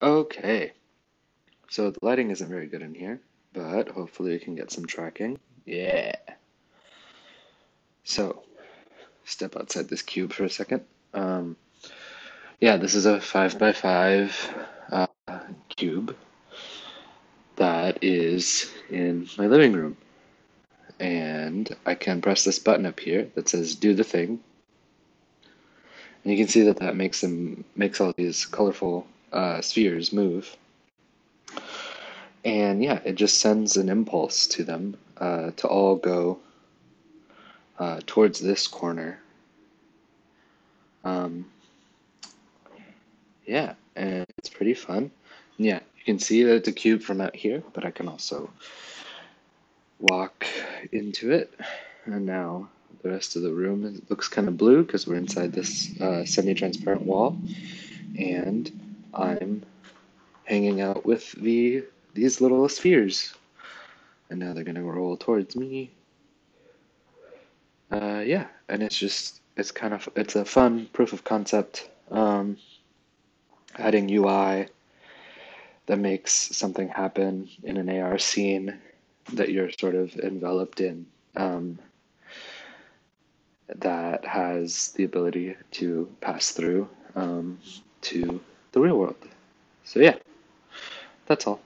Okay, so the lighting isn't very good in here, but hopefully we can get some tracking. Yeah. So, step outside this cube for a second. Um, yeah, this is a five by five uh, cube that is in my living room. And I can press this button up here that says do the thing. And you can see that that makes them makes all these colorful uh, spheres move. And yeah, it just sends an impulse to them uh, to all go uh, towards this corner. Um, yeah, and it's pretty fun. Yeah, you can see that it's a cube from out here, but I can also walk into it. And now the rest of the room looks kind of blue because we're inside this uh, semi-transparent wall. And I'm hanging out with the these little spheres. And now they're gonna roll towards me. Uh, yeah, and it's just it's kind of it's a fun proof of concept. Um, adding UI that makes something happen in an AR scene that you're sort of enveloped in. Um, that has the ability to pass through um, to the real world. So yeah, that's all.